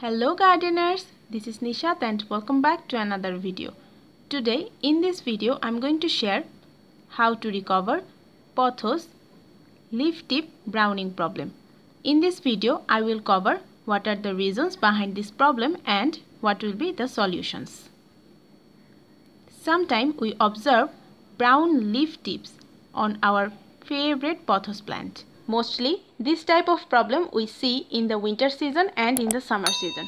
Hello gardeners, this is Nishat and welcome back to another video. Today in this video I'm going to share how to recover pothos leaf tip browning problem. In this video I will cover what are the reasons behind this problem and what will be the solutions. Sometime we observe brown leaf tips on our favorite pothos plant. Mostly this type of problem we see in the winter season and in the summer season.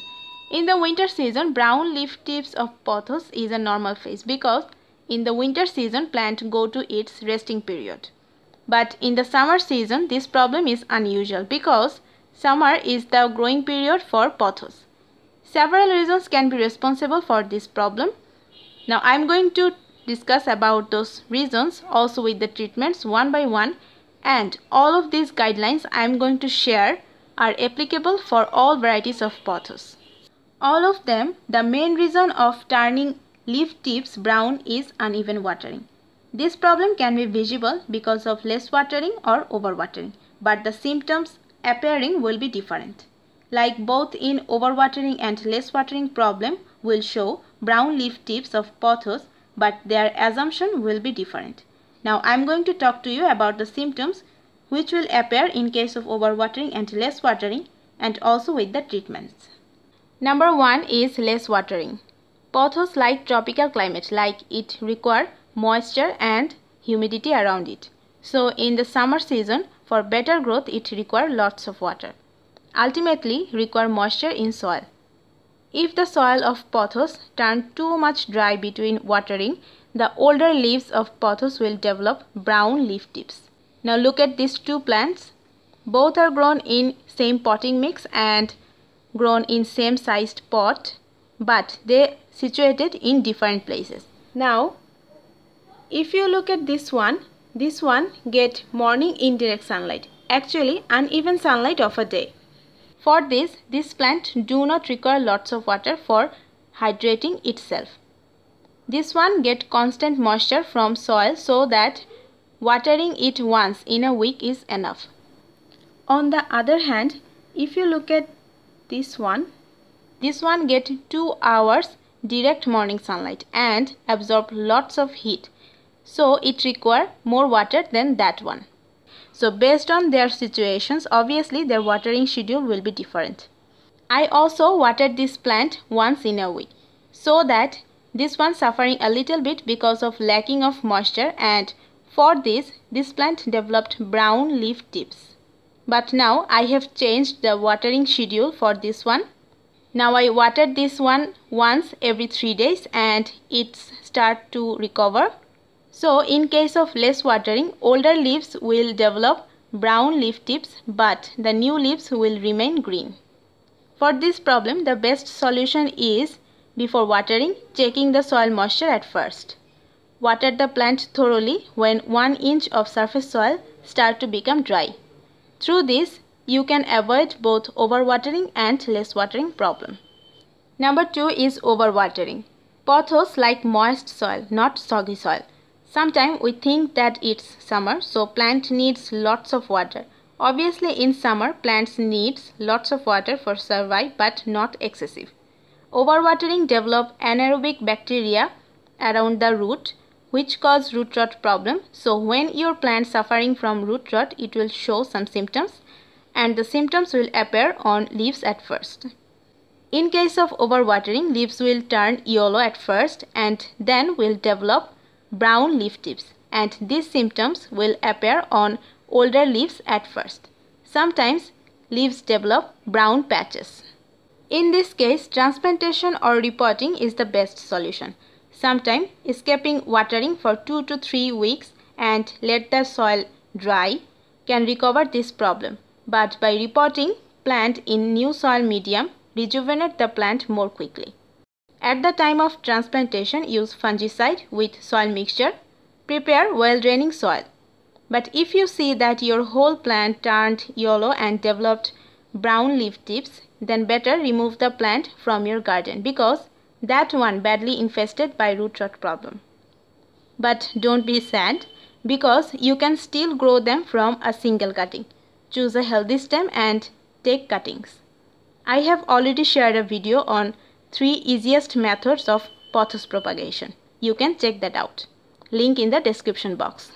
In the winter season brown leaf tips of pothos is a normal phase because in the winter season plant go to its resting period. But in the summer season this problem is unusual because summer is the growing period for pothos. Several reasons can be responsible for this problem. Now I am going to discuss about those reasons also with the treatments one by one and all of these guidelines I am going to share are applicable for all varieties of pothos. All of them, the main reason of turning leaf tips brown is uneven watering. This problem can be visible because of less watering or overwatering, but the symptoms appearing will be different. Like both in overwatering and less watering problem will show brown leaf tips of pothos, but their assumption will be different. Now I am going to talk to you about the symptoms which will appear in case of overwatering and less watering and also with the treatments. Number 1 is less watering. Pothos like tropical climate like it require moisture and humidity around it. So in the summer season for better growth it require lots of water. Ultimately require moisture in soil. If the soil of pothos turn too much dry between watering the older leaves of pothos will develop brown leaf tips. Now look at these two plants. Both are grown in same potting mix and grown in same sized pot but they situated in different places. Now if you look at this one, this one get morning indirect sunlight, actually uneven sunlight of a day. For this, this plant do not require lots of water for hydrating itself. This one get constant moisture from soil so that watering it once in a week is enough. On the other hand, if you look at this one, this one get 2 hours direct morning sunlight and absorb lots of heat. So it require more water than that one. So based on their situations, obviously their watering schedule will be different. I also watered this plant once in a week so that this one suffering a little bit because of lacking of moisture and for this, this plant developed brown leaf tips. But now I have changed the watering schedule for this one. Now I watered this one once every 3 days and it's start to recover. So in case of less watering, older leaves will develop brown leaf tips but the new leaves will remain green. For this problem, the best solution is before watering, checking the soil moisture at first. Water the plant thoroughly when 1 inch of surface soil start to become dry. Through this, you can avoid both overwatering and less watering problem. Number 2 is overwatering. Pothos like moist soil, not soggy soil. Sometimes we think that it's summer, so plant needs lots of water. Obviously in summer, plants needs lots of water for survive but not excessive. Overwatering develop anaerobic bacteria around the root which cause root rot problem. So when your plant suffering from root rot, it will show some symptoms and the symptoms will appear on leaves at first. In case of overwatering, leaves will turn yellow at first and then will develop brown leaf tips and these symptoms will appear on older leaves at first. Sometimes leaves develop brown patches. In this case, transplantation or repotting is the best solution. Sometime escaping watering for 2 to 3 weeks and let the soil dry can recover this problem. But by repotting plant in new soil medium, rejuvenate the plant more quickly. At the time of transplantation, use fungicide with soil mixture. Prepare well draining soil. But if you see that your whole plant turned yellow and developed brown leaf tips, then better remove the plant from your garden because that one badly infested by root rot problem. But don't be sad because you can still grow them from a single cutting. Choose a healthy stem and take cuttings. I have already shared a video on 3 easiest methods of pothos propagation. You can check that out. Link in the description box.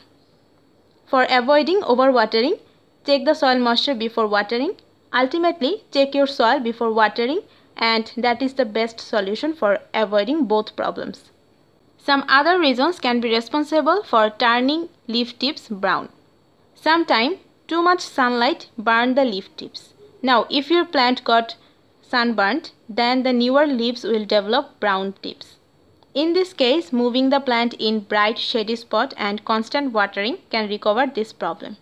For avoiding overwatering, check the soil moisture before watering. Ultimately, check your soil before watering and that is the best solution for avoiding both problems. Some other reasons can be responsible for turning leaf tips brown. Sometimes too much sunlight burn the leaf tips. Now if your plant got sunburnt, then the newer leaves will develop brown tips. In this case, moving the plant in bright shady spot and constant watering can recover this problem.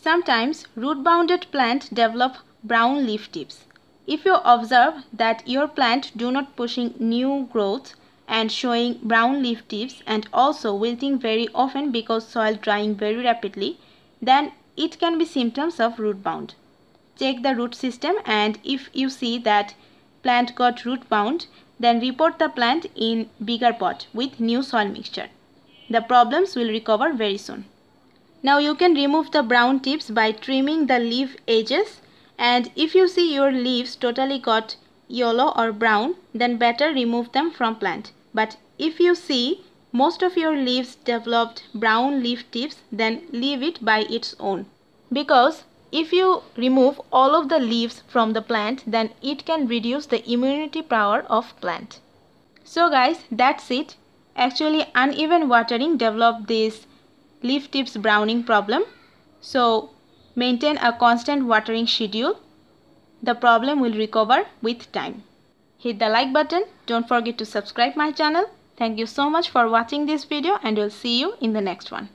Sometimes root-bounded plant develop brown leaf tips. If you observe that your plant do not pushing new growth and showing brown leaf tips and also wilting very often because soil drying very rapidly, then it can be symptoms of root bound. Check the root system and if you see that plant got root bound, then repot the plant in bigger pot with new soil mixture. The problems will recover very soon. Now you can remove the brown tips by trimming the leaf edges and if you see your leaves totally got yellow or brown then better remove them from plant. But if you see most of your leaves developed brown leaf tips then leave it by its own. Because if you remove all of the leaves from the plant then it can reduce the immunity power of plant. So guys that's it. Actually uneven watering developed this leaf tips browning problem. So Maintain a constant watering schedule. The problem will recover with time. Hit the like button. Don't forget to subscribe my channel. Thank you so much for watching this video and we'll see you in the next one.